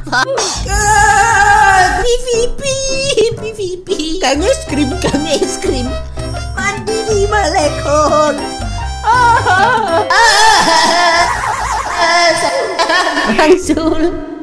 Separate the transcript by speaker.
Speaker 1: apa? PVP, PVP. Kang es krim, kang es krim. Mandi di Malekon. Ah, ah, ah, ah, ah,